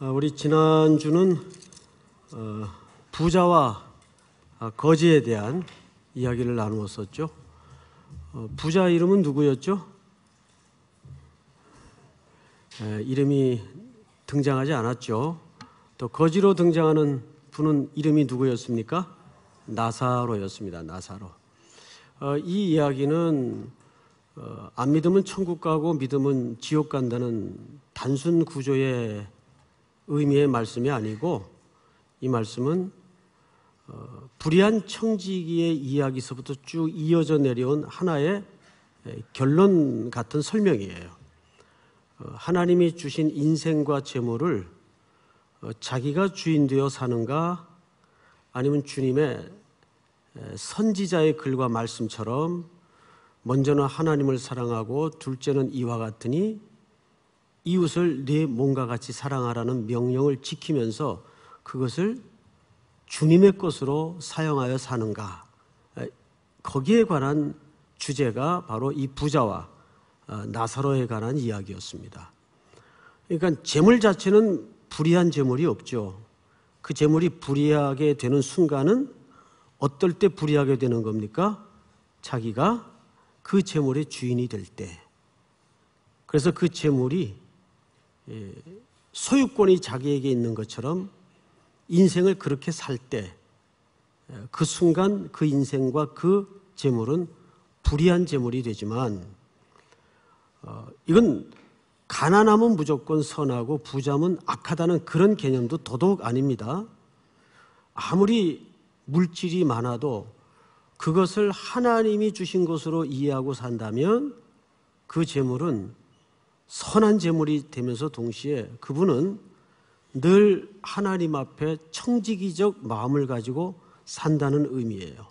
어, 우리 지난주는 어, 부자와 아, 거지에 대한 이야기를 나누었었죠. 어, 부자 이름은 누구였죠? 에, 이름이 등장하지 않았죠. 또 거지로 등장하는 분은 이름이 누구였습니까? 나사로였습니다. 나사로. 어, 이 이야기는 어, 안 믿으면 천국 가고 믿으면 지옥 간다는 단순 구조의 의미의 말씀이 아니고 이 말씀은 어, 불의한 청지기의 이야기서부터 쭉 이어져 내려온 하나의 결론 같은 설명이에요. 어, 하나님이 주신 인생과 재물을 어, 자기가 주인 되어 사는가 아니면 주님의 선지자의 글과 말씀처럼 먼저는 하나님을 사랑하고 둘째는 이와 같으니 이웃을 네 몸과 같이 사랑하라는 명령을 지키면서 그것을 주님의 것으로 사용하여 사는가 거기에 관한 주제가 바로 이 부자와 어, 나사로에 관한 이야기였습니다. 그러니까 재물 자체는 불의한 재물이 없죠. 그 재물이 불의하게 되는 순간은 어떨 때 불의하게 되는 겁니까? 자기가 그 재물의 주인이 될 때. 그래서 그 재물이 예, 소유권이 자기에게 있는 것처럼 인생을 그렇게 살 때, 예, 그 순간 그 인생과 그 재물은 불의한 재물이 되지만, 어, 이건 가난하면 무조건 선하고 부자면 악하다는 그런 개념도 더더욱 아닙니다. 아무리 물질이 많아도 그것을 하나님이 주신 것으로 이해하고 산다면 그 재물은 선한 재물이 되면서 동시에 그분은 늘 하나님 앞에 청지기적 마음을 가지고 산다는 의미예요.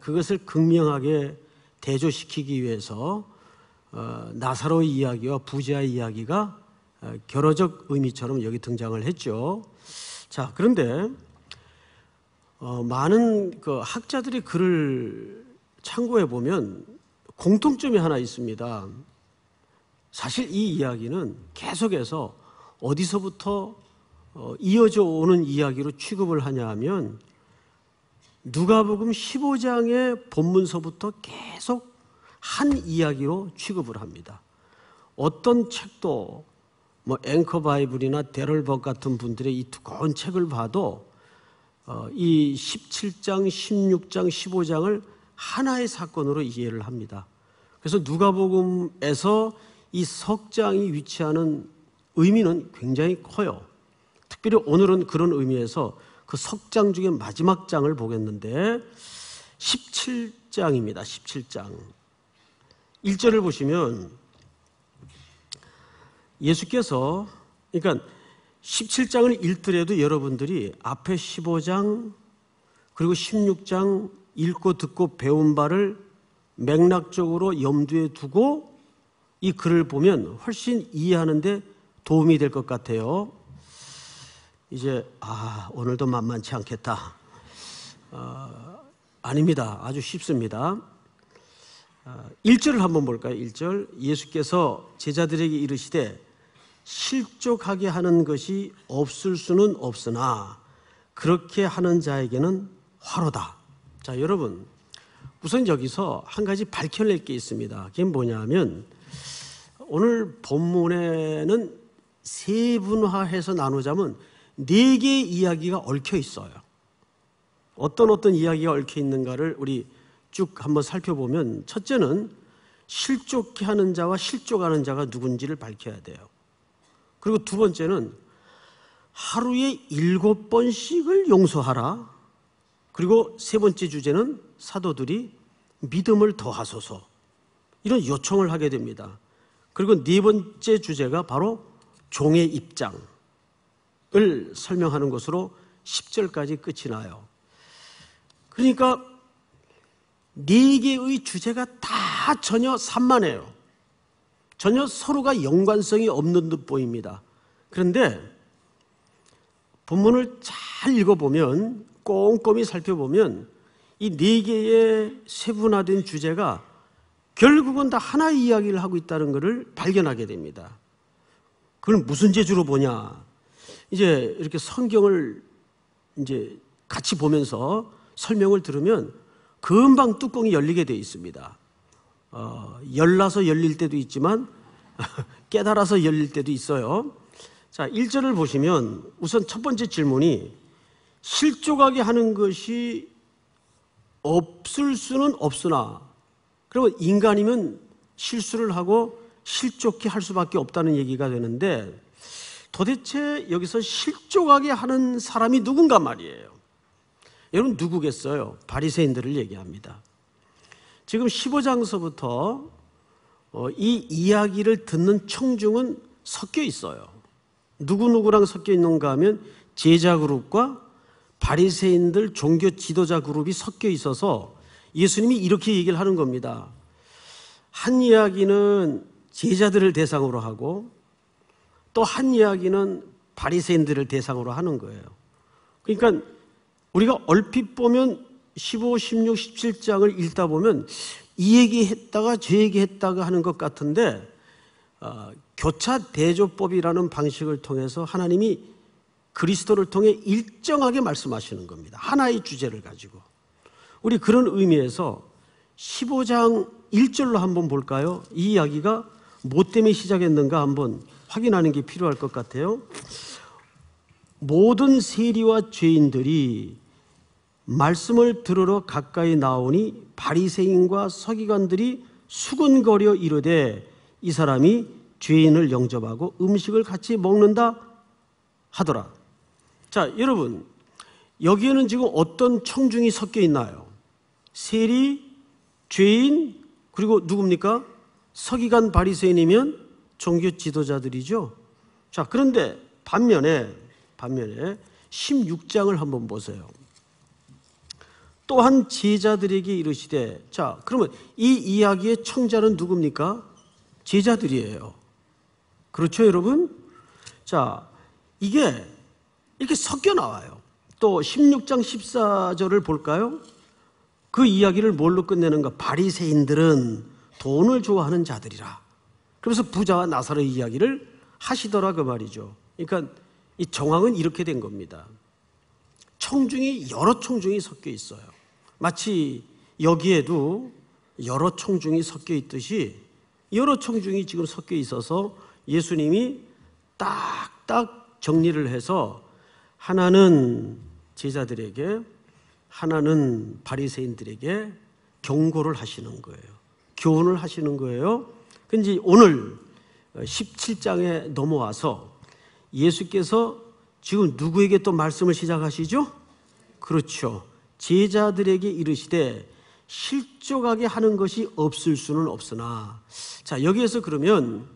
그것을 극명하게 대조시키기 위해서 어, 나사로의 이야기와 부자의 이야기가 어, 결어적 의미처럼 여기 등장을 했죠. 자, 그런데 어, 많은 그 학자들이 글을 참고해 보면 공통점이 하나 있습니다. 사실 이 이야기는 계속해서 어디서부터 어, 이어져 오는 이야기로 취급을 하냐 하면 누가복음 15장의 본문서부터 계속 한 이야기로 취급을 합니다. 어떤 책도 뭐 앵커 바이블이나 데럴벅 같은 분들의 이 두꺼운 책을 봐도 어, 이 17장, 16장, 15장을 하나의 사건으로 이해를 합니다. 그래서 누가복음에서 이 석장이 위치하는 의미는 굉장히 커요. 특별히 오늘은 그런 의미에서 그 석장 중에 마지막 장을 보겠는데 17장입니다. 17장. 1절을 보시면 예수께서 그러니까 17장을 읽더라도 여러분들이 앞에 15장 그리고 16장 읽고 듣고 배운 바를 맥락적으로 염두에 두고 이 글을 보면 훨씬 이해하는데 도움이 될 것 같아요. 이제 아 오늘도 만만치 않겠다. 어, 아닙니다. 아주 쉽습니다. 어, 1절을 한번 볼까요? 1절 예수께서 제자들에게 이르시되 실족하게 하는 것이 없을 수는 없으나 그렇게 하는 자에게는 화로다. 자, 여러분. 우선 여기서 한 가지 밝혀낼 게 있습니다. 그게 뭐냐면 오늘 본문에는 세분화해서 나누자면 네 개의 이야기가 얽혀 있어요. 어떤 어떤 이야기가 얽혀 있는가를 우리 쭉 한번 살펴보면 첫째는 실족해 하는 자와 실족하는 자가 누군지를 밝혀야 돼요. 그리고 두 번째는 하루에 일곱 번씩을 용서하라. 그리고 세 번째 주제는 사도들이 믿음을 더하소서. 이런 요청을 하게 됩니다. 그리고 네 번째 주제가 바로 종의 입장을 설명하는 것으로 10절까지 끝이 나요. 그러니까 네 개의 주제가 다 전혀 산만해요. 전혀 서로가 연관성이 없는 듯 보입니다. 그런데 본문을 잘 읽어보면 꼼꼼히 살펴보면 이 네 개의 세분화된 주제가 결국은 다 하나의 이야기를 하고 있다는 것을 발견하게 됩니다. 그걸 무슨 재주로 보냐? 이제 이렇게 성경을 이제 같이 보면서 설명을 들으면 금방 뚜껑이 열리게 되어 있습니다. 어, 열나서 열릴 때도 있지만 깨달아서 열릴 때도 있어요. 자, 1절을 보시면 우선 첫 번째 질문이 실족하게 하는 것이 없을 수는 없으나 그리고 인간이면 실수를 하고 실족해 할 수밖에 없다는 얘기가 되는데 도대체 여기서 실족하게 하는 사람이 누군가 말이에요. 여러분 누구겠어요? 바리새인들을 얘기합니다. 지금 15장서부터 어, 이 이야기를 듣는 청중은 섞여 있어요. 누구누구랑 섞여 있는가 하면 제자 그룹과 바리새인들 종교 지도자 그룹이 섞여 있어서 예수님이 이렇게 얘기를 하는 겁니다. 한 이야기는 제자들을 대상으로 하고 또 한 이야기는 바리새인들을 대상으로 하는 거예요. 그러니까 우리가 얼핏 보면 15, 16, 17장을 읽다 보면 이 얘기 했다가 저 얘기 했다가 하는 것 같은데 어, 교차 대조법이라는 방식을 통해서 하나님이 그리스도를 통해 일정하게 말씀하시는 겁니다. 하나의 주제를 가지고. 우리 그런 의미에서 15장 1절로 한번 볼까요? 이 이야기가 뭐 때문에 시작했는가 한번 확인하는 게 필요할 것 같아요. 모든 세리와 죄인들이 말씀을 들으러 가까이 나오니 바리새인과 서기관들이 수근거려 이르되 이 사람이 죄인을 영접하고 음식을 같이 먹는다 하더라. 자, 여러분 여기에는 지금 어떤 청중이 섞여 있나요? 세리, 죄인, 그리고 누굽니까? 서기관 바리새인이면 종교 지도자들이죠. 자, 그런데 반면에 반면에 16장을 한번 보세요. 또한 제자들에게 이르시되 자, 그러면 이 이야기의 청자는 누굽니까? 제자들이에요. 그렇죠, 여러분? 자, 이게 이렇게 섞여 나와요. 또 16장 14절을 볼까요? 그 이야기를 뭘로 끝내는가? 바리새인들은 돈을 좋아하는 자들이라. 그래서 부자와 나사로의 이야기를 하시더라 그 말이죠. 그러니까 이 정황은 이렇게 된 겁니다. 청중이 여러 청중이 섞여 있어요. 마치 여기에도 여러 청중이 섞여 있듯이 여러 청중이 지금 섞여 있어서 예수님이 딱딱 정리를 해서 하나는 제자들에게 하나는 바리새인들에게 경고를 하시는 거예요. 교훈을 하시는 거예요. 근데 오늘 17장에 넘어와서 예수께서 지금 누구에게 또 말씀을 시작하시죠? 그렇죠. 제자들에게 이르시되 실족하게 하는 것이 없을 수는 없으나 자 여기에서 그러면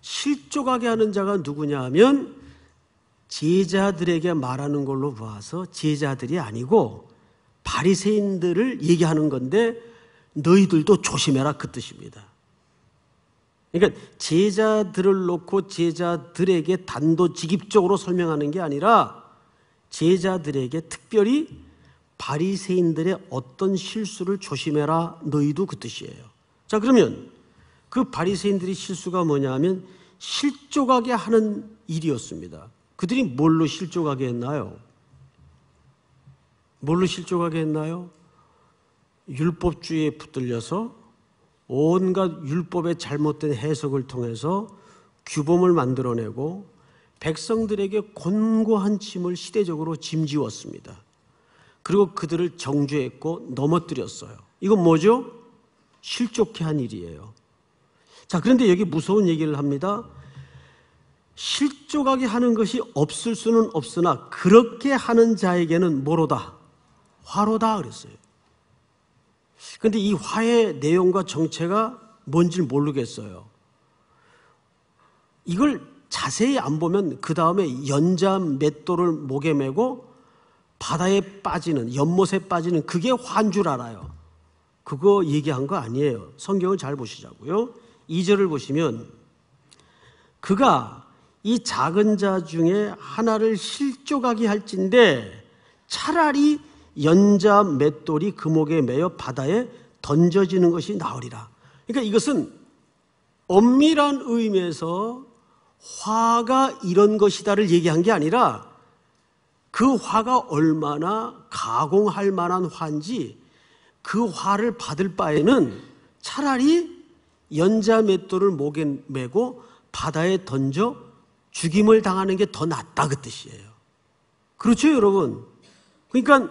실족하게 하는 자가 누구냐 하면 제자들에게 말하는 걸로 봐서 제자들이 아니고 바리새인들을 얘기하는 건데 너희들도 조심해라 그 뜻입니다. 그러니까 제자들을 놓고 제자들에게 단도직입적으로 설명하는 게 아니라 제자들에게 특별히 바리새인들의 어떤 실수를 조심해라 너희도 그 뜻이에요. 자 그러면 그 바리새인들의 실수가 뭐냐면 실족하게 하는 일이었습니다. 그들이 뭘로 실족하게 했나요? 뭘로 실족하게 했나요? 율법주의에 붙들려서 온갖 율법의 잘못된 해석을 통해서 규범을 만들어내고 백성들에게 곤고한 짐을 시대적으로 짐지웠습니다. 그리고 그들을 정죄했고 넘어뜨렸어요. 이건 뭐죠? 실족해 한 일이에요. 자, 그런데 여기 무서운 얘기를 합니다. 실족하게 하는 것이 없을 수는 없으나 그렇게 하는 자에게는 뭐로다? 화로다 그랬어요. 근데 이 화의 내용과 정체가 뭔지 모르겠어요. 이걸 자세히 안 보면 그 다음에 연자 맷돌을 목에 메고 바다에 빠지는 연못에 빠지는 그게 화인 줄 알아요. 그거 얘기한 거 아니에요. 성경을 잘 보시자고요. 2절을 보시면 그가 이 작은 자 중에 하나를 실족하게 할진데 차라리 연자 맷돌이 금옥에 매여 바다에 던져지는 것이 나으리라. 그러니까 이것은 엄밀한 의미에서 화가 이런 것이다를 얘기한 게 아니라 그 화가 얼마나 가공할 만한 화인지 그 화를 받을 바에는 차라리 연자 맷돌을 목에 메고 바다에 던져 죽임을 당하는 게 더 낫다 그 뜻이에요. 그렇죠, 여러분? 그러니까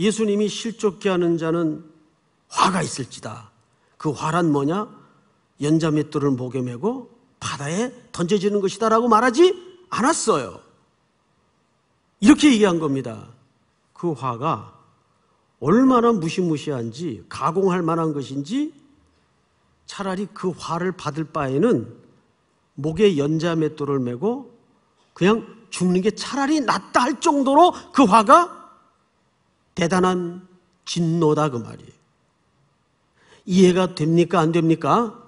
예수님이 실족케 하는 자는 화가 있을지다. 그 화란 뭐냐? 연자 맷돌을 목에 메고 바다에 던져지는 것이다라고 말하지 않았어요. 이렇게 얘기한 겁니다. 그 화가 얼마나 무시무시한지 가공할 만한 것인지 차라리 그 화를 받을 바에는 목에 연자 맷돌을 메고 그냥 죽는 게 차라리 낫다 할 정도로 그 화가 대단한 진노다 그 말이에요. 이해가 됩니까? 안 됩니까?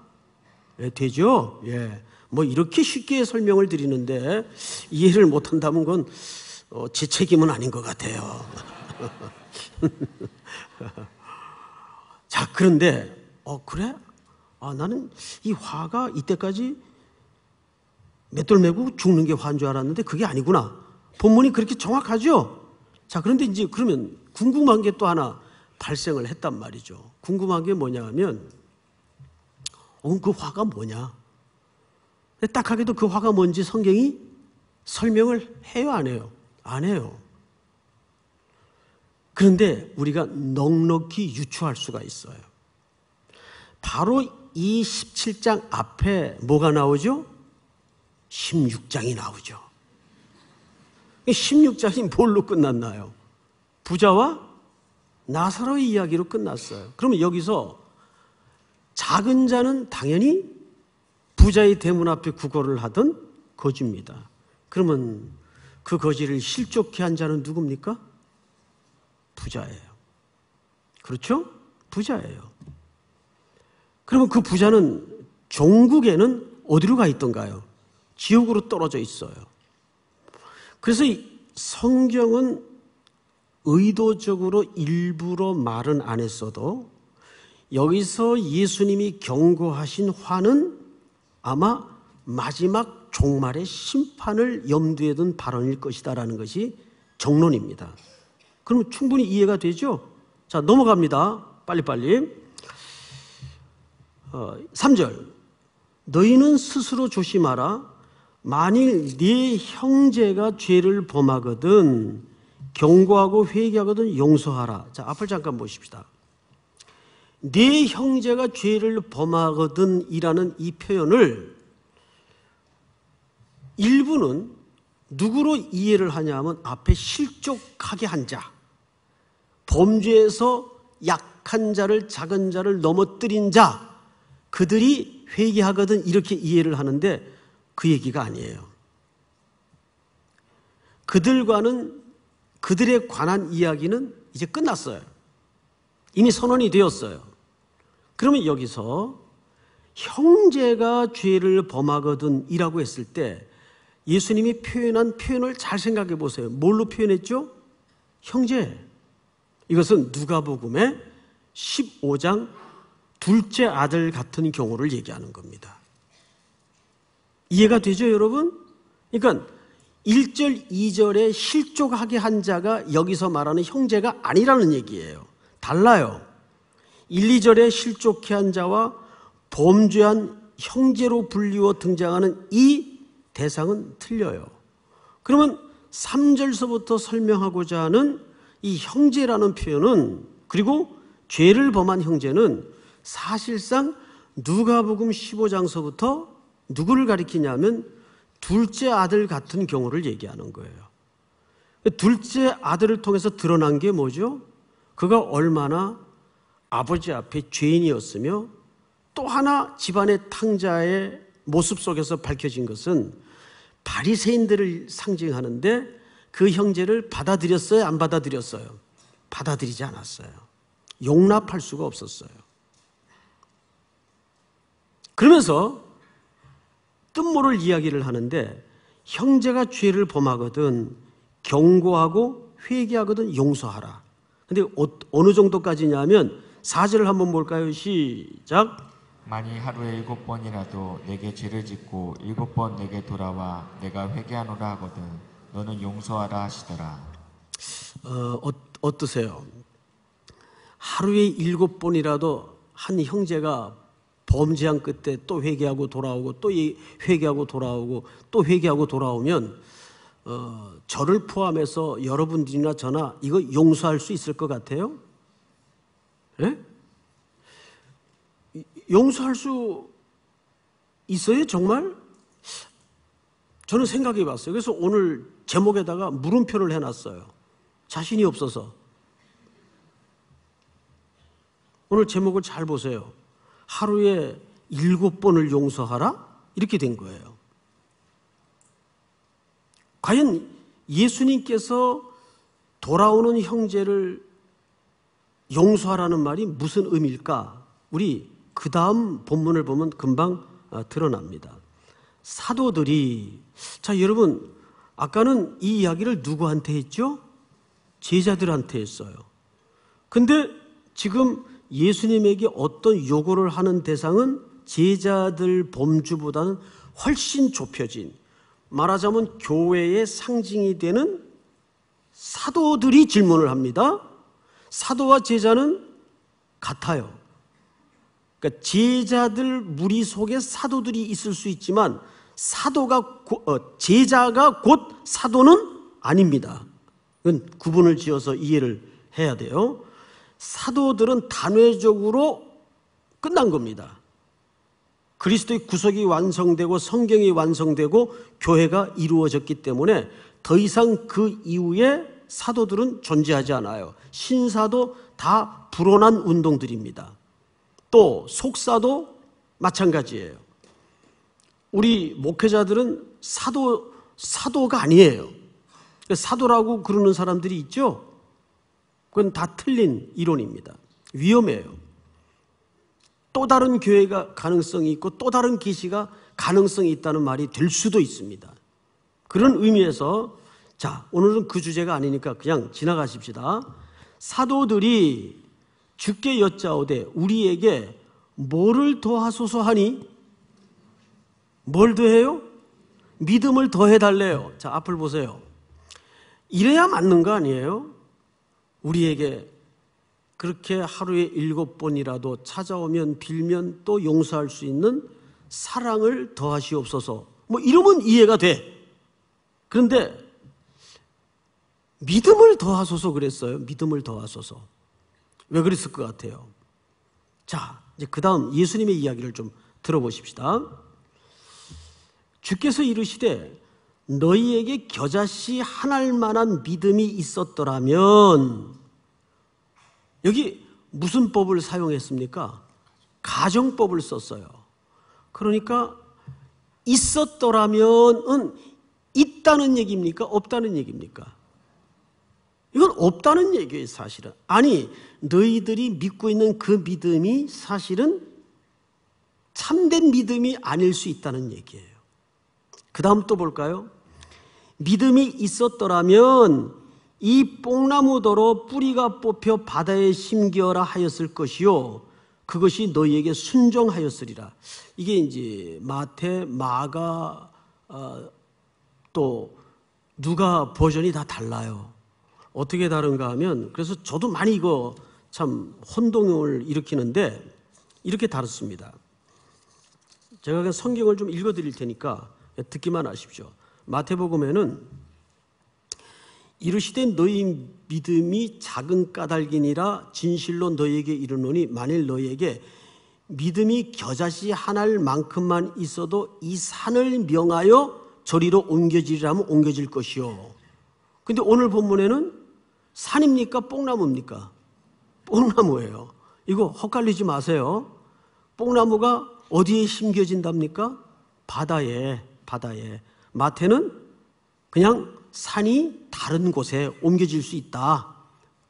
예, 되죠? 예. 뭐 이렇게 쉽게 설명을 드리는데 이해를 못 한다면 그건 어, 제 책임은 아닌 것 같아요. 자, 그런데, 어, 그래? 아, 나는 이 화가 이때까지 맷돌 메고 죽는 게 화인 줄 알았는데 그게 아니구나. 본문이 그렇게 정확하죠? 자, 그런데 이제 그러면 궁금한 게 또 하나 발생을 했단 말이죠. 궁금한 게 뭐냐 하면, 어, 그 화가 뭐냐? 딱하게도 그 화가 뭔지 성경이 설명을 해요, 안 해요? 안 해요. 그런데 우리가 넉넉히 유추할 수가 있어요. 바로 이 17장 앞에 뭐가 나오죠? 16장이 나오죠. 16장이 뭘로 끝났나요? 부자와 나사로의 이야기로 끝났어요. 그러면 여기서 작은 자는 당연히 부자의 대문 앞에 구걸을 하던 거지입니다. 그러면 그 거지를 실족케 한 자는 누굽니까? 부자예요. 그렇죠? 부자예요. 그러면 그 부자는 종국에는 어디로 가 있던가요? 지옥으로 떨어져 있어요. 그래서 성경은 의도적으로 일부러 말은 안 했어도 여기서 예수님이 경고하신 화는 아마 마지막 종말의 심판을 염두에 둔 발언일 것이다라는 것이 정론입니다. 그럼 충분히 이해가 되죠? 자, 넘어갑니다. 빨리빨리. 어, 3절. 너희는 스스로 조심하라. 만일 네 형제가 죄를 범하거든 경고하고 회개하거든 용서하라. 자, 앞을 잠깐 보십시다. 네 형제가 죄를 범하거든이라는 이 표현을 일부는 누구로 이해를 하냐면 앞에 실족하게 한 자, 범죄에서 약한 자를 작은 자를 넘어뜨린 자, 그들이 회개하거든 이렇게 이해를 하는데 그 얘기가 아니에요. 그들과는 그들에 관한 이야기는 이제 끝났어요. 이미 선언이 되었어요. 그러면 여기서 형제가 죄를 범하거든 이라고 했을 때 예수님이 표현한 표현을 잘 생각해 보세요. 뭘로 표현했죠? 형제. 이것은 누가복음의 15장 둘째 아들 같은 경우를 얘기하는 겁니다. 이해가 되죠, 여러분? 그러니까 1절, 2절에 실족하게 한 자가 여기서 말하는 형제가 아니라는 얘기예요. 달라요. 1, 2절에 실족해 한 자와 범죄한 형제로 불리워 등장하는 이 대상은 틀려요. 그러면 3절서부터 설명하고자 하는 이 형제라는 표현은 그리고 죄를 범한 형제는 사실상 누가복음 15장서부터 누구를 가리키냐면 둘째 아들 같은 경우를 얘기하는 거예요. 둘째 아들을 통해서 드러난 게 뭐죠? 그가 얼마나 아버지 앞에 죄인이었으며 또 하나 집안의 탕자의 모습 속에서 밝혀진 것은 바리새인들을 상징하는데 그 형제를 받아들였어요? 안 받아들였어요? 받아들이지 않았어요. 용납할 수가 없었어요. 그러면서 뜻모를 이야기를 하는데 형제가 죄를 범하거든 경고하고 회개하거든 용서하라. 근데 어, 어느 정도까지냐면 사절을 한번 볼까요? 시작. 만일 하루에 일곱 번이라도 내게 죄를 짓고 일곱 번 내게 돌아와 내가 회개하노라 하거든 너는 용서하라 하시더라. 어, 어, 어떠세요? 하루에 일곱 번이라도 한 형제가 범죄한 끝에 또 회개하고 돌아오고 또 회개하고 돌아오고 또 회개하고 돌아오면 어, 저를 포함해서 여러분들이나 저나 이거 용서할 수 있을 것 같아요? 예? 용서할 수 있어요, 정말? 저는 생각해 봤어요. 그래서 오늘 제목에다가 물음표를 해놨어요. 자신이 없어서. 오늘 제목을 잘 보세요. 하루에 일곱 번을 용서하라? 이렇게 된 거예요. 과연 예수님께서 돌아오는 형제를 용서하라는 말이 무슨 의미일까? 우리 그 다음 본문을 보면 금방 어, 드러납니다. 사도들이, 자, 여러분, 아까는 이 이야기를 누구한테 했죠? 제자들한테 했어요. 근데 지금 예수님에게 어떤 요구를 하는 대상은 제자들 범주보다는 훨씬 좁혀진 말하자면 교회의 상징이 되는 사도들이 질문을 합니다. 사도와 제자는 같아요. 그러니까 제자들 무리 속에 사도들이 있을 수 있지만 사도가 어, 제자가 곧 사도는 아닙니다. 그건 구분을 지어서 이해를 해야 돼요. 사도들은 단회적으로 끝난 겁니다. 그리스도의 구속이 완성되고 성경이 완성되고 교회가 이루어졌기 때문에 더 이상 그 이후에 사도들은 존재하지 않아요. 신사도 다 불어난 운동들입니다. 또 속사도 마찬가지예요. 우리 목회자들은 사도 사도가 아니에요. 사도라고 그러는 사람들이 있죠. 그건 다 틀린 이론입니다. 위험해요. 또 다른 교회가 가능성이 있고 또 다른 계시가 가능성이 있다는 말이 될 수도 있습니다. 그런 의미에서 자, 오늘은 그 주제가 아니니까 그냥 지나가십시다. 사도들이 주께 여짜오되 우리에게 뭐를 더하소서 하니 뭘 더해요? 믿음을 더해 달래요. 자, 앞을 보세요. 이래야 맞는 거 아니에요? 우리에게 그렇게 하루에 일곱 번이라도 찾아오면 빌면 또 용서할 수 있는 사랑을 더하시옵소서. 뭐 이러면 이해가 돼. 그런데 믿음을 더하소서 그랬어요. 믿음을 더하소서. 왜 그랬을 것 같아요? 자, 이제 그 다음 예수님의 이야기를 좀 들어보십시다. 주께서 이르시되 너희에게 겨자씨 하나일 만한 믿음이 있었더라면 여기 무슨 법을 사용했습니까? 가정법을 썼어요. 그러니까 있었더라면은 있다는 얘기입니까? 없다는 얘기입니까? 이건 없다는 얘기예요, 사실은. 아니, 너희들이 믿고 있는 그 믿음이 사실은 참된 믿음이 아닐 수 있다는 얘기예요. 그 다음 또 볼까요? 믿음이 있었더라면 이 뽕나무더러 뿌리가 뽑혀 바다에 심겨라 하였을 것이요. 그것이 너희에게 순종하였으리라. 이게 이제 마태, 마가, 어, 또 누가 버전이 다 달라요. 어떻게 다른가 하면 그래서 저도 많이 이거 참 혼동을 일으키는데 이렇게 다릅니다. 제가 성경을 좀 읽어 드릴 테니까 듣기만 하십시오. 마태복음에는 이르시되 너희 믿음이 작은 까닭이니라 진실로 너희에게 이르노니 만일 너희에게 믿음이 겨자씨 하나일 만큼만 있어도 이 산을 명하여 저리로 옮겨지리라면 옮겨질 것이요. 근데 오늘 본문에는 산입니까? 뽕나무입니까? 뽕나무예요. 이거 헛갈리지 마세요. 뽕나무가 어디에 심겨진답니까? 바다에, 바다에. 마태는 그냥 산이 다른 곳에 옮겨질 수 있다.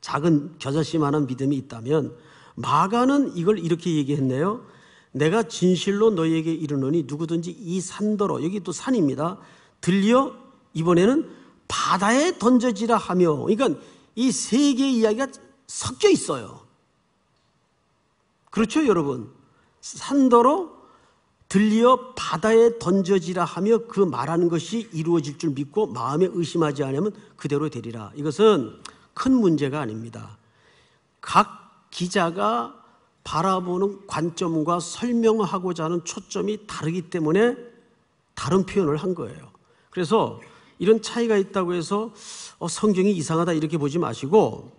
작은 겨자씨만한 믿음이 있다면 마가는 이걸 이렇게 얘기했네요. 내가 진실로 너희에게 이르노니 누구든지 이 산더러 여기 또 산입니다. 들려 이번에는 바다에 던져지라 하며 그러니까 이 세 개의 이야기가 섞여 있어요. 그렇죠, 여러분? 산더러 들리어 바다에 던져지라 하며 그 말하는 것이 이루어질 줄 믿고 마음에 의심하지 않으면 그대로 되리라. 이것은 큰 문제가 아닙니다. 각 기자가 바라보는 관점과 설명하고자 하는 초점이 다르기 때문에 다른 표현을 한 거예요. 그래서 이런 차이가 있다고 해서 어, 성경이 이상하다 이렇게 보지 마시고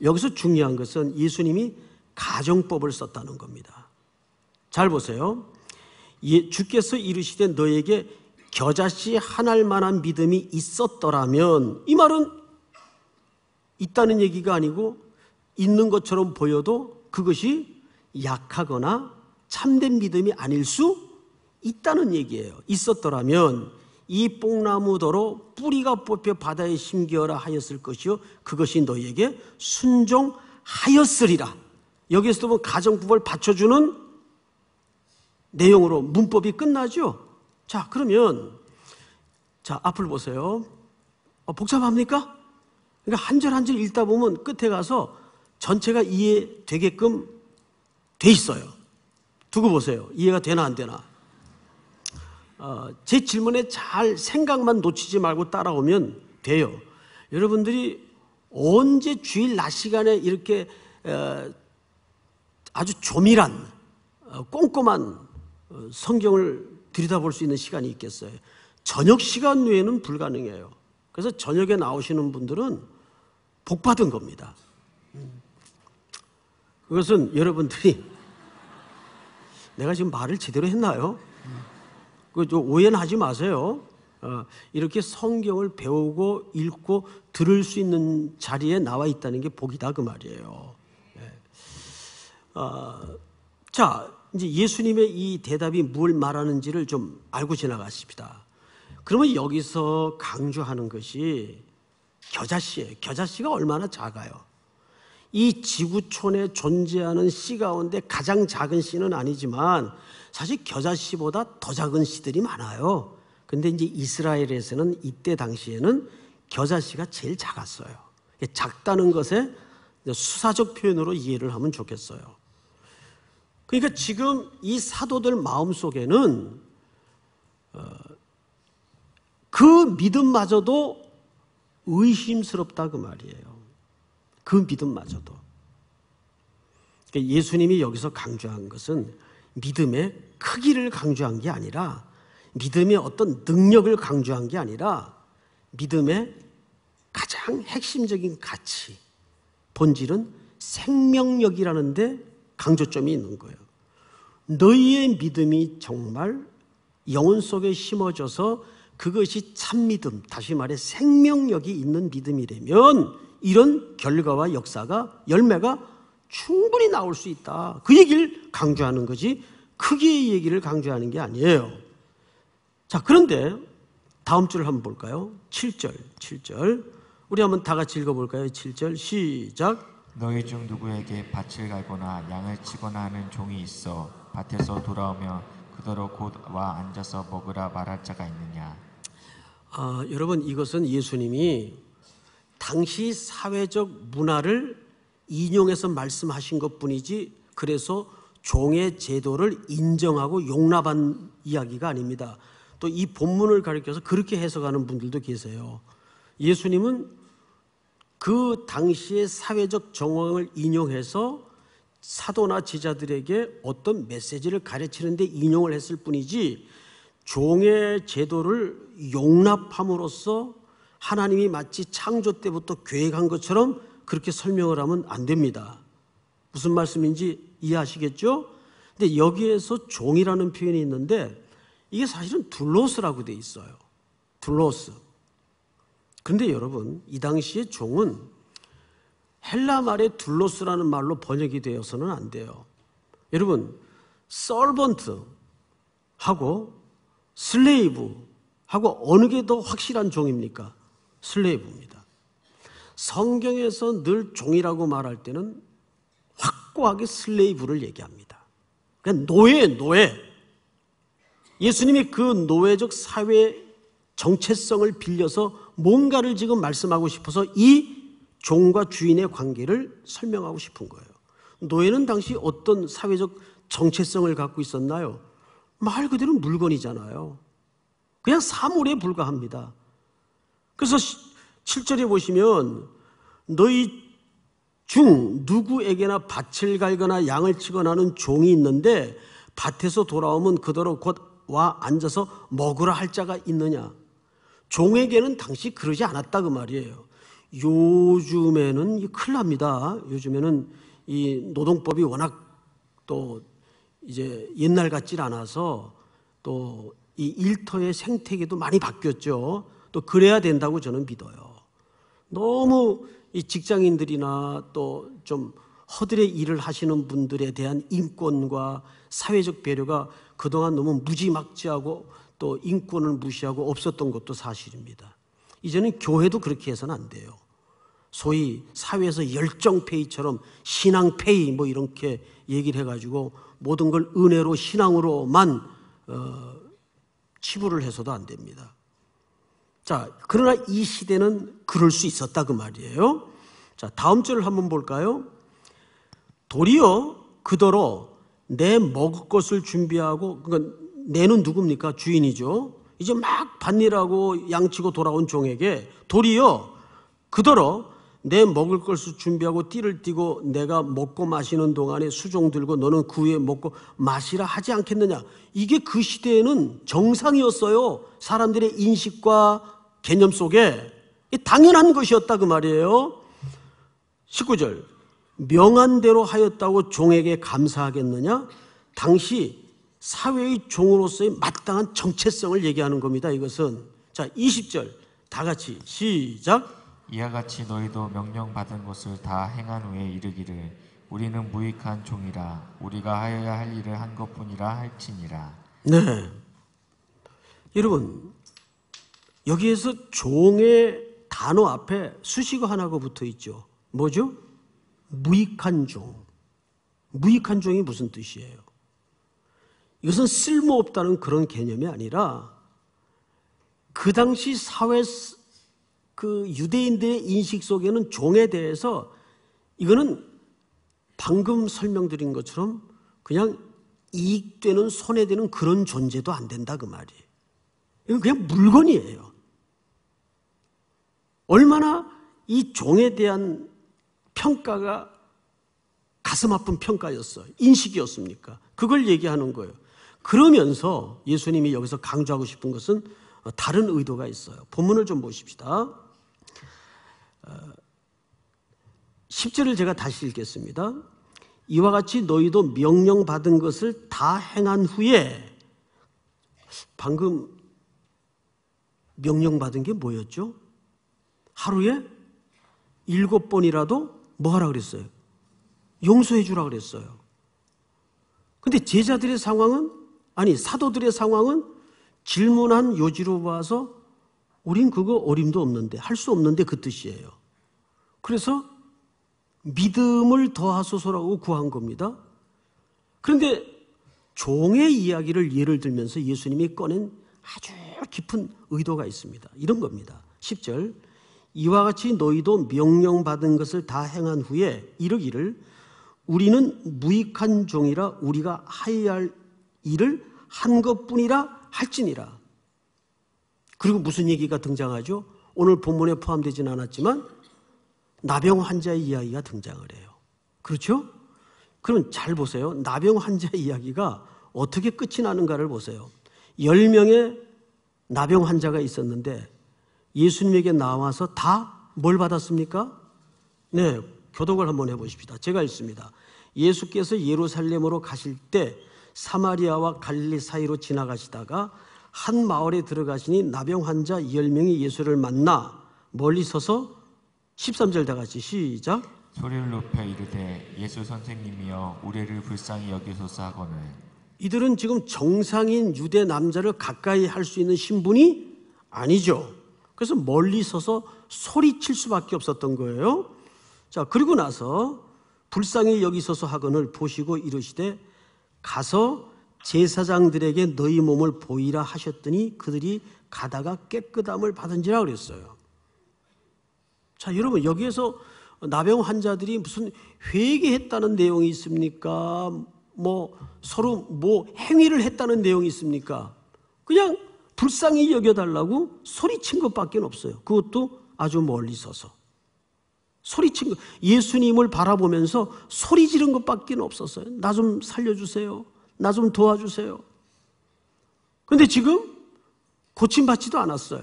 여기서 중요한 것은 예수님이 가정법을 썼다는 겁니다. 잘 보세요. 예, 주께서 이르시되 너에게 겨자씨 하나할 만한 믿음이 있었더라면 이 말은 있다는 얘기가 아니고 있는 것처럼 보여도 그것이 약하거나 참된 믿음이 아닐 수 있다는 얘기예요. 있었더라면 이 뽕나무더러 뿌리가 뽑혀 바다에 심겨라 하였을 것이요 그것이 너에게 순종하였으리라. 여기에서 보면 가정법을 받쳐주는 내용으로 문법이 끝나죠. 자 그러면 자 앞을 보세요. 어, 복잡합니까? 그러니까 한 절 한 절 읽다 보면 끝에 가서 전체가 이해되게끔 돼 있어요. 두고 보세요. 이해가 되나 안 되나? 어, 제 질문에 잘 생각만 놓치지 말고 따라오면 돼요. 여러분들이 언제 주일 낮 시간에 이렇게 어, 아주 조밀한 어, 꼼꼼한 어, 성경을 들여다볼 수 있는 시간이 있겠어요. 저녁 시간 외에는 불가능해요. 그래서 저녁에 나오시는 분들은 복 받은 겁니다. 음. 그것은 여러분들이 내가 지금 말을 제대로 했나요? 그 오해는 하지 마세요. 어, 이렇게 성경을 배우고 읽고 들을 수 있는 자리에 나와 있다는 게 복이다 그 말이에요. 예. 어, 자, 이제 예수님의 이 대답이 뭘 말하는지를 좀 알고 지나가십시다. 그러면 여기서 강조하는 것이 겨자씨예요. 겨자씨가 얼마나 작아요. 이 지구촌에 존재하는 씨 가운데 가장 작은 씨는 아니지만 사실 겨자씨보다 더 작은 씨들이 많아요. 근데 이제 이스라엘에서는 이때 당시에는 겨자씨가 제일 작았어요. 작다는 것에 수사적 표현으로 이해를 하면 좋겠어요. 그러니까 지금 이 사도들 마음 속에는 어, 그 믿음마저도 의심스럽다 그 말이에요. 그 믿음마저도. 그러니까 예수님이 여기서 강조한 것은 믿음의 크기를 강조한 게 아니라 믿음의 어떤 능력을 강조한 게 아니라 믿음의 가장 핵심적인 가치, 본질은 생명력이라는데 강조점이 있는 거예요. 너희의 믿음이 정말 영혼 속에 심어져서 그것이 참 믿음, 다시 말해 생명력이 있는 믿음이라면 이런 결과와 역사가 열매가 충분히 나올 수 있다. 그 얘기를 강조하는 거지 크기의 얘기를 강조하는 게 아니에요. 자, 그런데 다음 줄을 한번 볼까요? 7절, 7절. 우리 한번 다 같이 읽어볼까요? 7절, 시작. 너희 중 누구에게 밭을 갈거나 양을 치거나 하는 종이 있어 밭에서 돌아오면 그대로 곧와 앉아서 먹으라 말할 자가 있느냐? 아, 여러분 이것은 예수님이 당시 사회적 문화를 인용해서 말씀하신 것뿐이지 그래서 종의 제도를 인정하고 용납한 이야기가 아닙니다. 또 이 본문을 가리켜서 그렇게 해석하는 분들도 계세요. 예수님은 그 당시의 사회적 정황을 인용해서 사도나 제자들에게 어떤 메시지를 가르치는데 인용을 했을 뿐이지 종의 제도를 용납함으로써 하나님이 마치 창조 때부터 계획한 것처럼 그렇게 설명을 하면 안 됩니다. 무슨 말씀인지 이해하시겠죠? 근데 여기에서 종이라는 표현이 있는데 이게 사실은 둘로스라고 돼 있어요. 둘로스. 그런데 여러분, 이 당시에 종은 헬라 말의 둘로스라는 말로 번역이 되어서는 안 돼요. 여러분, 서번트 하고 슬레이브 하고 어느 게 더 확실한 종입니까? 슬레이브입니다. 성경에서 늘 종이라고 말할 때는 확고하게 슬레이브를 얘기합니다. 그러니까 노예, 노예. 예수님이 그 노예적 사회 정체성을 빌려서 뭔가를 지금 말씀하고 싶어서 이 종과 주인의 관계를 설명하고 싶은 거예요. 노예는 당시 어떤 사회적 정체성을 갖고 있었나요? 말 그대로 물건이잖아요. 그냥 사물에 불과합니다. 그래서 7절에 보시면 너희 중 누구에게나 밭을 갈거나 양을 치거나 하는 종이 있는데 밭에서 돌아오면 그대로 곧 와 앉아서 먹으라 할 자가 있느냐? 종에게는 당시 그러지 않았다 그 말이에요. 요즘에는 큰일 납니다. 요즘에는 이 노동법이 워낙 또 이제 옛날 같질 않아서 또 이 일터의 생태계도 많이 바뀌었죠. 또 그래야 된다고 저는 믿어요. 너무 이 직장인들이나 또 좀 허들의 일을 하시는 분들에 대한 인권과 사회적 배려가 그동안 너무 무지막지하고 또 인권을 무시하고 없었던 것도 사실입니다. 이제는 교회도 그렇게 해서는 안 돼요. 소위 사회에서 열정페이처럼 신앙페이 뭐 이렇게 얘기를 해가지고 모든 걸 은혜로 신앙으로만 어, 치부를 해서도 안 됩니다. 자, 그러나 이 시대는 그럴 수 있었다 그 말이에요. 자, 다음 절을 한번 볼까요? 도리어 그더러 내 먹을 것을 준비하고 그러니까 내는 누굽니까? 주인이죠. 이제 막 밭일하고 양치고 돌아온 종에게 도리어 그더러 내 먹을 것을 준비하고 띠를 띠고 내가 먹고 마시는 동안에 수종 들고 너는 그 위에 먹고 마시라 하지 않겠느냐. 이게 그 시대에는 정상이었어요. 사람들의 인식과 개념 속에 당연한 것이었다 그 말이에요. 19절. 명한 대로 하였다고 종에게 감사하겠느냐? 당시 사회의 종으로서의 마땅한 정체성을 얘기하는 겁니다. 이것은. 자, 20절. 다 같이 시작. 이와 같이 너희도 명령받은 것을 다 행한 후에 이르기를 우리는 무익한 종이라 우리가 하여야 할 일을 한 것뿐이라 할지니라. 네. 여러분, 여기에서 종의 단어 앞에 수식어 하나가 붙어 있죠. 뭐죠? 무익한 종. 무익한 종이 무슨 뜻이에요? 이것은 쓸모없다는 그런 개념이 아니라 그 당시 사회 그 유대인들의 인식 속에는 종에 대해서 이거는 방금 설명드린 것처럼 그냥 이익되는 손해되는 그런 존재도 안 된다 그 말이에요. 이건 그냥 물건이에요. 얼마나 이 종에 대한 평가가 가슴 아픈 평가였어요. 인식이었습니까? 그걸 얘기하는 거예요. 그러면서 예수님이 여기서 강조하고 싶은 것은 다른 의도가 있어요. 본문을 좀 보십시다. 10절을 제가 다시 읽겠습니다. 이와 같이 너희도 명령받은 것을 다 행한 후에 방금 명령받은 게 뭐였죠? 하루에 일곱 번이라도 뭐 하라 그랬어요? 용서해 주라 그랬어요. 근데 제자들의 상황은 아니 사도들의 상황은 질문한 요지로 봐서 우린 그거 어림도 없는데 할 수 없는데 그 뜻이에요. 그래서 믿음을 더하소서라고 구한 겁니다. 그런데 종의 이야기를 예를 들면서 예수님이 꺼낸 아주 깊은 의도가 있습니다. 이런 겁니다. 10절. 이와 같이 너희도 명령받은 것을 다 행한 후에 이르기를 우리는 무익한 종이라 우리가 하여야 할 일을 한 것뿐이라 할지니라. 그리고 무슨 얘기가 등장하죠? 오늘 본문에 포함되지는 않았지만 나병 환자의 이야기가 등장을 해요. 그렇죠? 그럼 잘 보세요. 나병 환자의 이야기가 어떻게 끝이 나는가를 보세요. 10명의 나병 환자가 있었는데 예수님에게 나와서 다 뭘 받았습니까? 네, 교독을 한번 해보십시다. 제가 읽습니다. 예수께서 예루살렘으로 가실 때 사마리아와 갈릴리 사이로 지나가시다가 한 마을에 들어가시니 나병 환자 10명이 예수를 만나 멀리 서서 13절 다 같이 시작. 소리를 높여 이르되 예수 선생님이여 우리를 불쌍히 여기소서 하거늘 이들은 지금 정상인 유대 남자를 가까이 할 수 있는 신분이 아니죠. 그래서 멀리 서서 소리칠 수밖에 없었던 거예요. 자, 그리고 나서 불쌍히 여기서서 하거늘 보시고 이르시되 가서 제사장들에게 너희 몸을 보이라 하셨더니 그들이 가다가 깨끗함을 받은지라 그랬어요. 자, 여러분 여기에서 나병 환자들이 무슨 회개했다는 내용이 있습니까? 뭐 서로 뭐 행위를 했다는 내용이 있습니까? 그냥 불쌍히 여겨달라고 소리친 것밖에 없어요. 그것도 아주 멀리 서서. 소리친 것, 예수님을 바라보면서 소리 지른 것밖에 없었어요. 나 좀 살려주세요. 나 좀 도와주세요. 근데 지금 고침받지도 않았어요.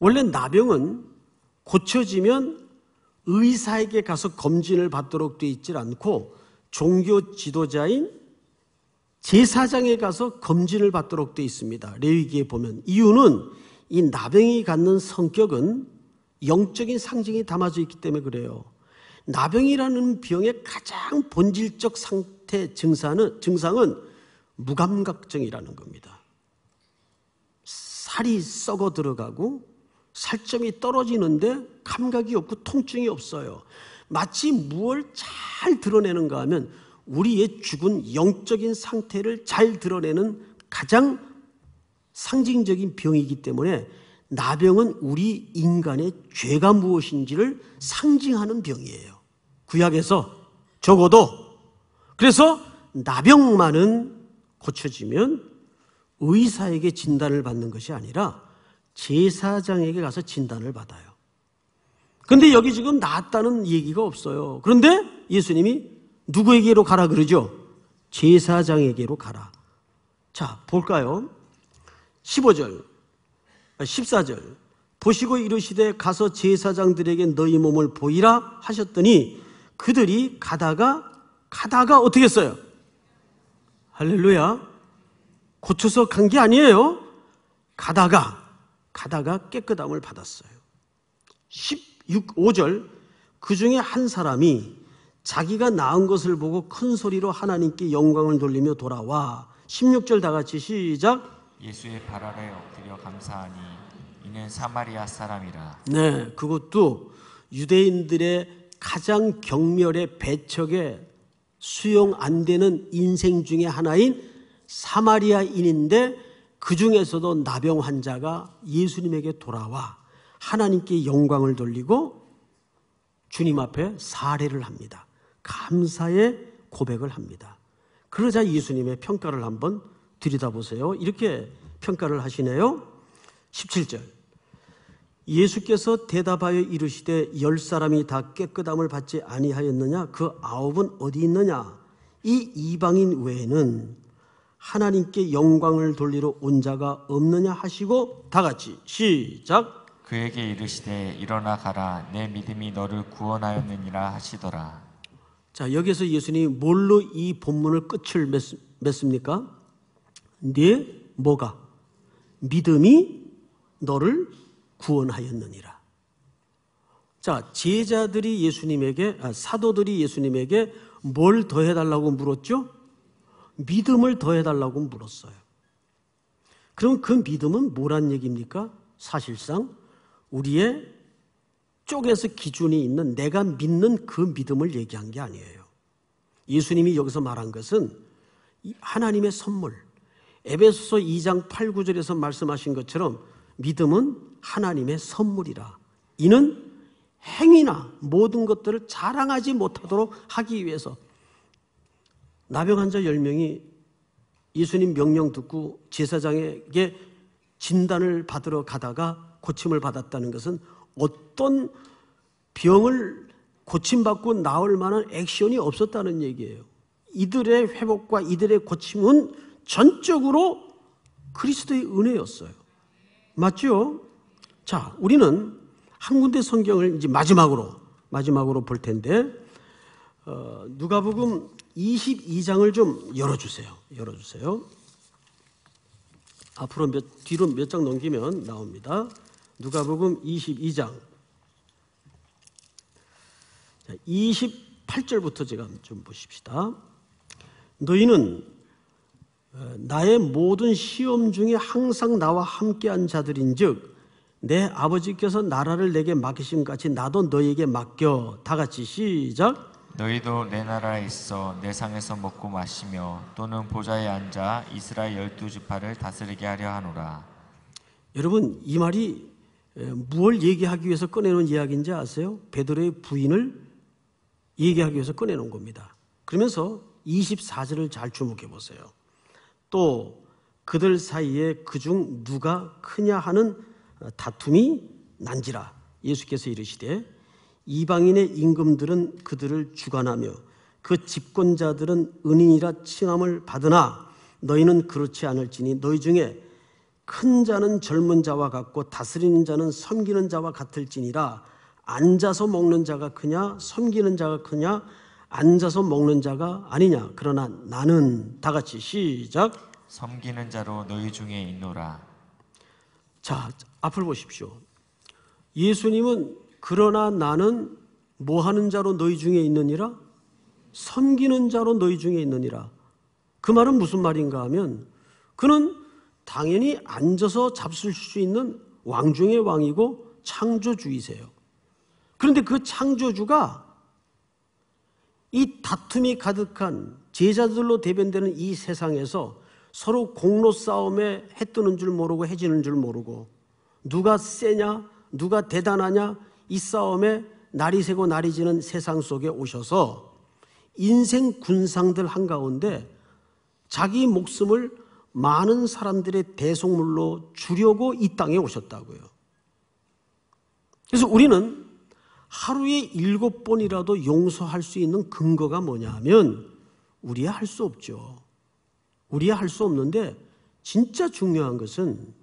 원래 나병은 고쳐지면 의사에게 가서 검진을 받도록 되어 있질 않고 종교 지도자인 제사장에 가서 검진을 받도록 되어 있습니다. 레위기에 보면 이유는 이 나병이 갖는 성격은 영적인 상징이 담아져 있기 때문에 그래요. 나병이라는 병의 가장 본질적 상태 증상은, 증상은 무감각증이라는 겁니다. 살이 썩어 들어가고 살점이 떨어지는데 감각이 없고 통증이 없어요. 마치 무엇을 잘 드러내는가 하면 우리의 죽은 영적인 상태를 잘 드러내는 가장 상징적인 병이기 때문에 나병은 우리 인간의 죄가 무엇인지를 상징하는 병이에요. 구약에서 적어도 그래서 나병만은 고쳐지면 의사에게 진단을 받는 것이 아니라 제사장에게 가서 진단을 받아요. 근데 여기 지금 나았다는 얘기가 없어요. 그런데 예수님이 누구에게로 가라 그러죠? 제사장에게로 가라. 자, 볼까요? 15절, 14절. 보시고 이르시되 가서 제사장들에게 너희 몸을 보이라 하셨더니 그들이 가다가 가다가 어떻게 했어요? 할렐루야. 고쳐서 간 게 아니에요. 가다가 가다가 깨끗함을 받았어요. 16, 5절 그 중에 한 사람이 자기가 낳은 것을 보고 큰 소리로 하나님께 영광을 돌리며 돌아와 16절 다 같이 시작 예수의 발 아래 엎드려 감사하니 이는 사마리아 사람이라 네, 그것도 유대인들의 가장 경멸의 배척에 수용 안 되는 인생 중에 하나인 사마리아인인데 그 중에서도 나병 환자가 예수님에게 돌아와 하나님께 영광을 돌리고 주님 앞에 사례를 합니다. 감사의 고백을 합니다. 그러자 예수님의 평가를 한번 들여다보세요. 이렇게 평가를 하시네요. 17절. 예수께서 대답하여 이르시되 열 사람이 다 깨끗함을 받지 아니하였느냐? 그 아홉은 어디 있느냐? 이 이방인 외에는 하나님께 영광을 돌리러 온 자가 없느냐 하시고 다 같이 시작. 그에게 이르시되 일어나 가라 내 믿음이 너를 구원하였느니라 하시더라 자, 여기서 예수님이 뭘로 이 본문을 끝을 맺, 맺습니까? 네 뭐가 믿음이 너를 구원하였느니라. 자, 제자들이 예수님에게 아, 사도들이 예수님에게 뭘 더해 달라고 물었죠? 믿음을 더해 달라고 물었어요. 그럼 그 믿음은 뭐란 얘기입니까? 사실상 우리의 쪽에서 기준이 있는 내가 믿는 그 믿음을 얘기한 게 아니에요. 예수님이 여기서 말한 것은 하나님의 선물. 에베소서 2장 8, 9절에서 말씀하신 것처럼 믿음은 하나님의 선물이라. 이는 행위나 모든 것들을 자랑하지 못하도록 하기 위해서 나병 환자 10명이 예수님 명령 듣고 제사장에게 진단을 받으러 가다가 고침을 받았다는 것은 어떤 병을 고침받고 나올 만한 액션이 없었다는 얘기예요. 이들의 회복과 이들의 고침은 전적으로 그리스도의 은혜였어요. 맞죠? 자, 우리는 한 군데 성경을 이제 마지막으로 마지막으로 볼 텐데 어, 누가복음 22장을 좀 열어주세요. 열어주세요. 앞으로 몇 뒤로 몇 장 넘기면 나옵니다. 누가복음 22장 28절부터 제가 좀 보십시다. 너희는 어, 나의 모든 시험 중에 항상 나와 함께한 자들인즉 내 아버지께서 나라를 내게 맡기신 같이 나도 너희에게 맡겨 다 같이 시작 너희도 내 나라에 있어 내 상에서 먹고 마시며 또는 보좌에 앉아 이스라엘 열두 지파를 다스리게 하려 하노라 여러분 이 말이 무엇 얘기하기 위해서 꺼내놓은 이야기인지 아세요? 베드로의 부인을 얘기하기 위해서 꺼내놓은 겁니다. 그러면서 24절을 잘 주목해 보세요. 또 그들 사이에 그중 누가 크냐 하는 다툼이 난지라 예수께서 이르시되 이방인의 임금들은 그들을 주관하며 그 집권자들은 은인이라 칭함을 받으나 너희는 그렇지 않을지니 너희 중에 큰 자는 젊은 자와 같고 다스리는 자는 섬기는 자와 같을지니라 앉아서 먹는 자가 크냐 섬기는 자가 크냐 앉아서 먹는 자가 아니냐. 그러나 나는 다 같이 시작. 섬기는 자로 너희 중에 있노라. 자 앞을 보십시오. 예수님은 그러나 나는 뭐 하는 자로 너희 중에 있느니라? 섬기는 자로 너희 중에 있느니라. 그 말은 무슨 말인가 하면 그는 당연히 앉아서 잡술 수 있는 왕 중의 왕이고 창조주이세요. 그런데 그 창조주가 이 다툼이 가득한 제자들로 대변되는 이 세상에서 서로 공로 싸움에 해 뜨는 줄 모르고 해지는 줄 모르고 누가 세냐 누가 대단하냐 이 싸움에 날이 새고 날이 지는 세상 속에 오셔서 인생 군상들 한가운데 자기 목숨을 많은 사람들의 대속물로 주려고 이 땅에 오셨다고요. 그래서 우리는 하루에 일곱 번이라도 용서할 수 있는 근거가 뭐냐 하면 우리야 할 수 없죠. 우리야 할 수 없는데 진짜 중요한 것은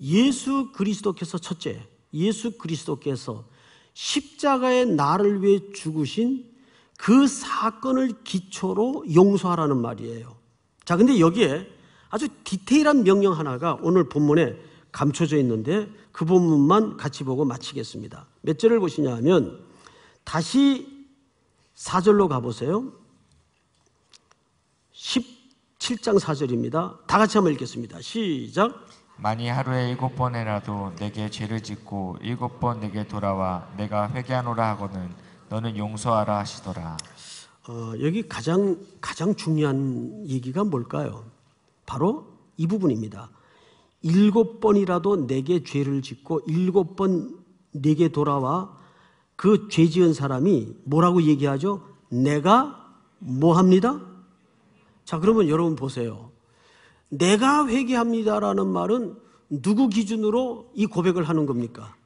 예수 그리스도께서 첫째, 예수 그리스도께서 십자가의 나를 위해 죽으신 그 사건을 기초로 용서하라는 말이에요. 자, 근데 여기에 아주 디테일한 명령 하나가 오늘 본문에 감춰져 있는데 그 본문만 같이 보고 마치겠습니다. 몇 절을 보시냐 하면 다시 4절로 가보세요. 17장 4절입니다. 다 같이 한번 읽겠습니다. 시작. 만이 하루에 일곱 번이라도 내게 죄를 짓고 일곱 번 내게 돌아와 내가 회개하노라 하거든 너는 용서하라 하시더라. 어, 여기 가장 가장 중요한 얘기가 뭘까요? 바로 이 부분입니다. 일곱 번이라도 내게 죄를 짓고 일곱 번 내게 돌아와 그 죄 지은 사람이 뭐라고 얘기하죠? 내가 뭐 합니다? 자, 그러면 여러분 보세요. 내가 회개합니다라는 말은 누구 기준으로 이 고백을 하는 겁니까?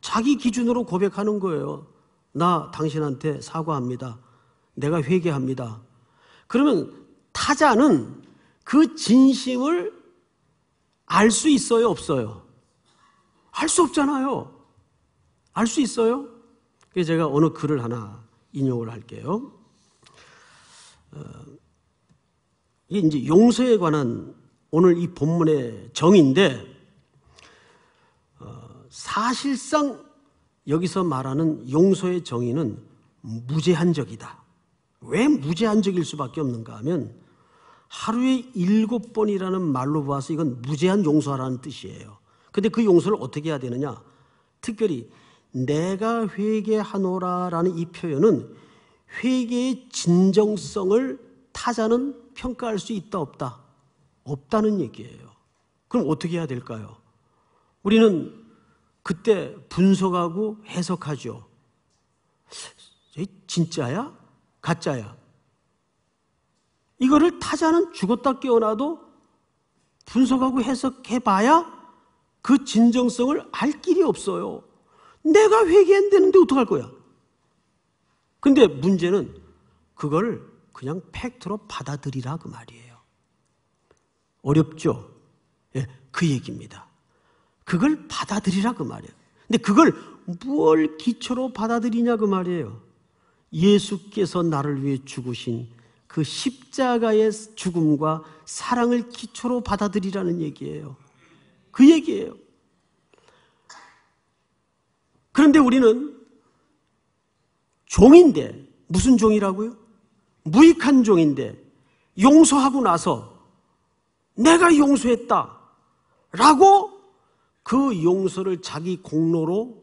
자기 기준으로 고백하는 거예요. 나 당신한테 사과합니다. 내가 회개합니다. 그러면 타자는 그 진심을 알 수 있어요, 없어요? 알 수 없잖아요. 알 수 있어요? 그래서 제가 어느 글을 하나 인용을 할게요. 어, 이게 이제 용서에 관한 오늘 이 본문의 정의인데, 어, 사실상 여기서 말하는 용서의 정의는 무제한적이다. 왜 무제한적일 수밖에 없는가 하면 하루에 일곱 번이라는 말로 봐서 이건 무제한 용서하라는 뜻이에요. 근데 그 용서를 어떻게 해야 되느냐? 특별히 내가 회개하노라라는 이 표현은 회개의 진정성을 타자는 평가할 수 있다 없다? 없다는 얘기예요. 그럼 어떻게 해야 될까요? 우리는 그때 분석하고 해석하죠. 진짜야? 가짜야? 이거를 타자는 죽었다 깨어나도 분석하고 해석해 봐야 그 진정성을 알 길이 없어요. 내가 회개 안 되는데 어떡할 거야? 근데 문제는 그걸 그냥 팩트로 받아들이라 그 말이에요. 어렵죠? 예, 그 얘기입니다. 그걸 받아들이라 그 말이에요. 근데 그걸 무엇 기초로 받아들이냐 그 말이에요. 예수께서 나를 위해 죽으신 그 십자가의 죽음과 사랑을 기초로 받아들이라는 얘기예요. 그 얘기예요. 그런데 우리는 종인데, 무슨 종이라고요? 무익한 종인데, 용서하고 나서 내가 용서했다. 라고 그 용서를 자기 공로로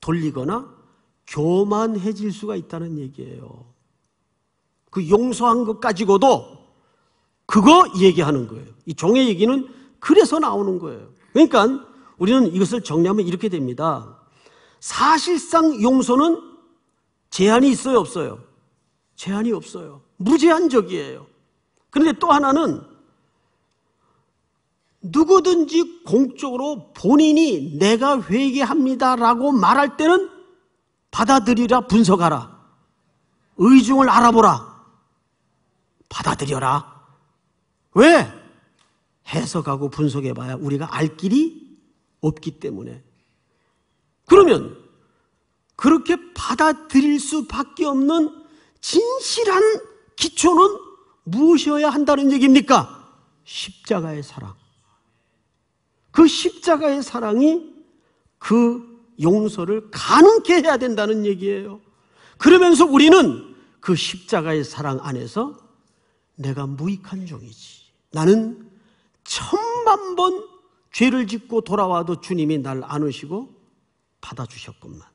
돌리거나 교만해질 수가 있다는 얘기예요. 그 용서한 것 가지고도 그거 얘기하는 거예요. 이 종의 얘기는 그래서 나오는 거예요. 그러니까 우리는 이것을 정리하면 이렇게 됩니다. 사실상 용서는 제한이 있어요, 없어요? 제한이 없어요. 무제한적이에요. 그런데 또 하나는 누구든지 공적으로 본인이 내가 회개합니다라고 말할 때는 받아들이라 분석하라. 의중을 알아보라. 받아들여라. 왜? 해석하고 분석해봐야 우리가 알 길이 없기 때문에. 그러면 그렇게 받아들일 수밖에 없는 진실한 기초는 무엇이어야 한다는 얘기입니까? 십자가의 사랑. 그 십자가의 사랑이 그 용서를 가능케 해야 된다는 얘기예요. 그러면서 우리는 그 십자가의 사랑 안에서 내가 무익한 종이지. 나는 천만 번 죄를 짓고 돌아와도 주님이 날 안으시고 받아주셨건만.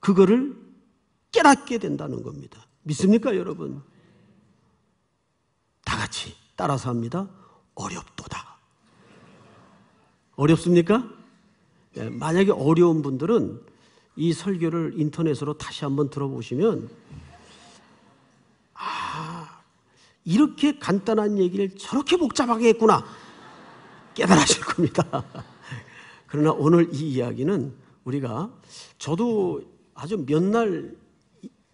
그거를 깨닫게 된다는 겁니다. 믿습니까, 여러분? 다 같이 따라서 합니다. 어렵도다. 어렵습니까? 예, 만약에 어려운 분들은 이 설교를 인터넷으로 다시 한번 들어보시면 아 이렇게 간단한 얘기를 저렇게 복잡하게 했구나 깨달으실 겁니다. 그러나 오늘 이 이야기는 우리가 저도 아주 몇 날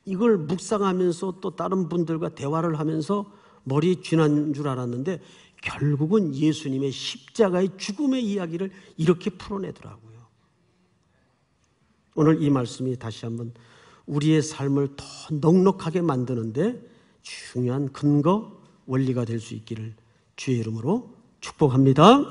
이걸 묵상하면서 또 다른 분들과 대화를 하면서 머리에 쥐난 줄 알았는데 결국은 예수님의 십자가의 죽음의 이야기를 이렇게 풀어내더라고요. 오늘 이 말씀이 다시 한번 우리의 삶을 더 넉넉하게 만드는데 중요한 근거, 원리가 될 수 있기를 주의 이름으로 축복합니다.